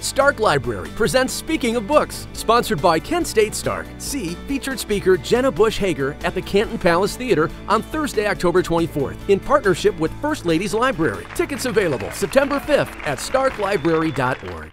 Stark Library presents Speaking of Books, sponsored by Kent State Stark. See featured speaker Jenna Bush Hager at the Canton Palace Theater on Thursday, October 24th, in partnership with First Ladies Library. Tickets available September 5th at starklibrary.org.